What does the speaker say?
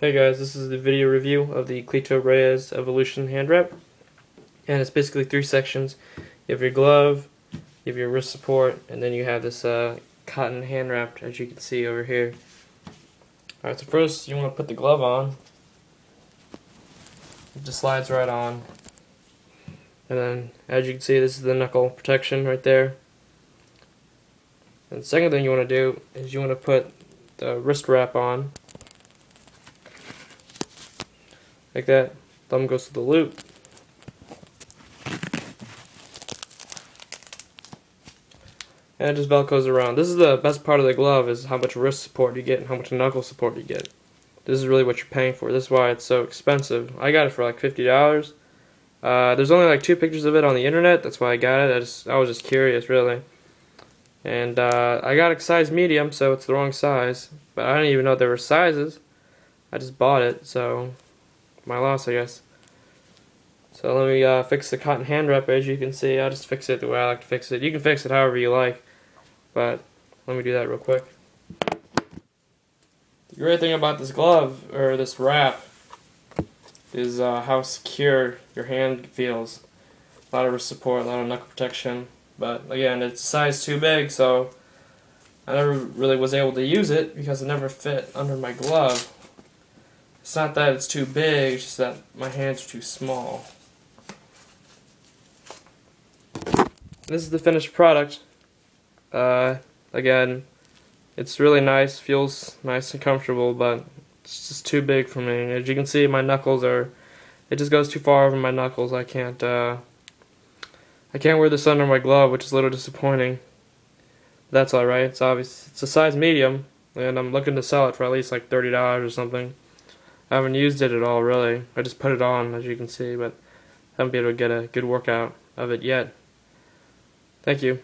Hey guys, this is the video review of the Cleto Reyes Evolution hand wrap. And it's basically three sections. You have your glove, you have your wrist support, and then you have this uh, cotton hand wrap as you can see over here. Alright, so first you want to put the glove on. It just slides right on. And then as you can see this is the knuckle protection right there. And the second thing you want to do is you want to put the wrist wrap on. Like that. Thumb goes to the loop. And it just velcros around. This is the best part of the glove is how much wrist support you get and how much knuckle support you get. This is really what you're paying for. This is why it's so expensive. I got it for like $50. Uh, there's only like two pictures of it on the internet. That's why I got it. I, just, I was just curious, really. And uh, I got a size medium, so it's the wrong size. But I didn't even know there were sizes. I just bought it, so my loss, I guess. So let me uh, fix the cotton hand wrap. As you can see, I'll just fix it the way I like to fix it. You can fix it however you like, but let me do that real quick. The great thing about this glove, or this wrap, is uh, how secure your hand feels. A lot of support, a lot of knuckle protection, but again, it's size too big, so I never really was able to use it because it never fit under my glove. It's not that it's too big, it's just that my hands are too small. This is the finished product. Uh, again, it's really nice, feels nice and comfortable, but it's just too big for me. As you can see, my knuckles are, it just goes too far over my knuckles. I can't, uh, I can't wear this under my glove, which is a little disappointing. That's alright, it's obvious, it's a size medium, and I'm looking to sell it for at least like $30 or something. I haven't used it at all really. I just put it on as you can see, but I haven't been able to get a good workout of it yet. Thank you.